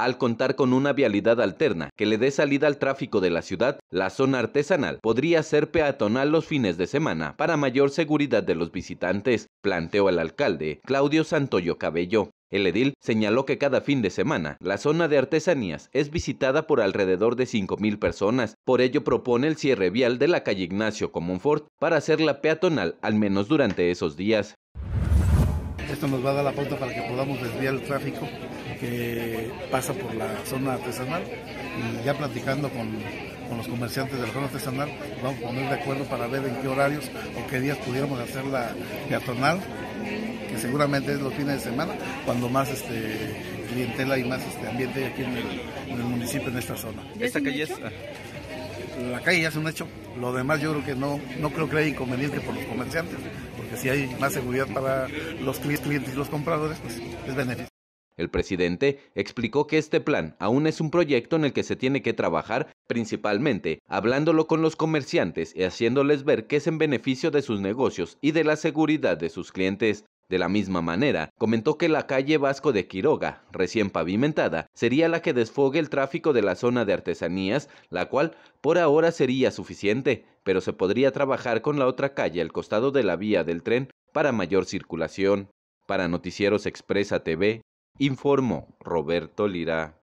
Al contar con una vialidad alterna que le dé salida al tráfico de la ciudad, la zona artesanal podría ser peatonal los fines de semana para mayor seguridad de los visitantes, planteó el alcalde Claudio Santoyo Cabello. El edil señaló que cada fin de semana la zona de artesanías es visitada por alrededor de 5.000 personas, por ello propone el cierre vial de la calle Ignacio Comonfort para hacerla peatonal al menos durante esos días. Esto nos va a dar la pauta para que podamos desviar el tráfico que pasa por la zona artesanal y ya platicando con, con los comerciantes de la zona artesanal vamos a poner de acuerdo para ver en qué horarios o qué días pudiéramos hacer la peatonal que seguramente es los fines de semana, cuando más este, clientela y más este, ambiente aquí en el, en el, municipio, en esta zona. ¿Esta calle es? La calle ya es un hecho. Lo demás yo creo que no, no creo que haya inconveniente por los comerciantes, porque si hay más seguridad para los clientes y los compradores, pues es beneficio. El presidente explicó que este plan aún es un proyecto en el que se tiene que trabajar principalmente hablándolo con los comerciantes y haciéndoles ver que es en beneficio de sus negocios y de la seguridad de sus clientes. De la misma manera, comentó que la calle Vasco de Quiroga, recién pavimentada, sería la que desfogue el tráfico de la zona de artesanías, la cual por ahora sería suficiente, pero se podría trabajar con la otra calle al costado de la vía del tren para mayor circulación. Para Noticieros Expresa TV, informó Roberto Lira.